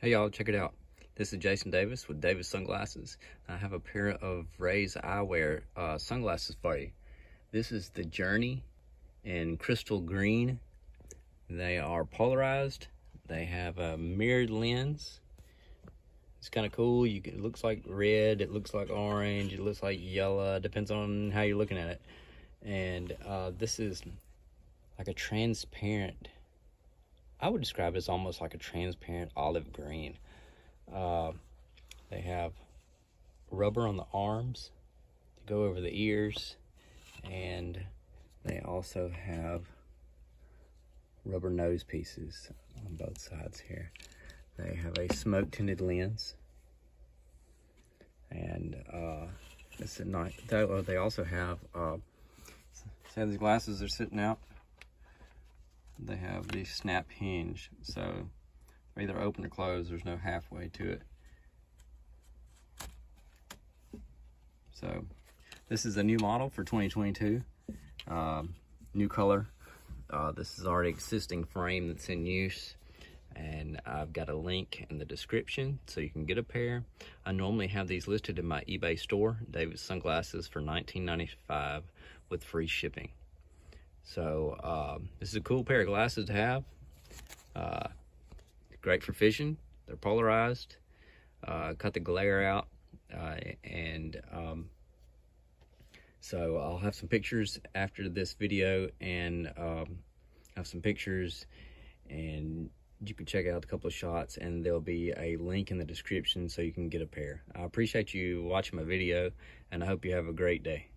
Hey y'all, check it out. This is Jason Davis with Davis Sunglasses. I have a pair of RAZE eyewear uh, sunglasses for you. This is the Journey in crystal green. They are polarized. They have a mirrored lens. It's kind of cool. You can, it looks like red. It looks like orange. It looks like yellow. Depends on how you're looking at it. And uh, this is like a transparent I would describe it as almost like a transparent olive green. Uh, they have rubber on the arms to go over the ears, and they also have rubber nose pieces on both sides here. They have a smoke tinted lens, and uh, it's a nice. They also have. Uh, so these glasses are sitting out they have the snap hinge. So either open or close there's no halfway to it. So this is a new model for 2022 um, new color. Uh, this is already existing frame that's in use. And I've got a link in the description so you can get a pair. I normally have these listed in my eBay store, Davis Sunglasses for $19.95 with free shipping. So um, this is a cool pair of glasses to have. Uh, great for fishing. They're polarized. Uh, cut the glare out. Uh, and um, so I'll have some pictures after this video and um, have some pictures and you can check out a couple of shots and there'll be a link in the description so you can get a pair. I appreciate you watching my video and I hope you have a great day.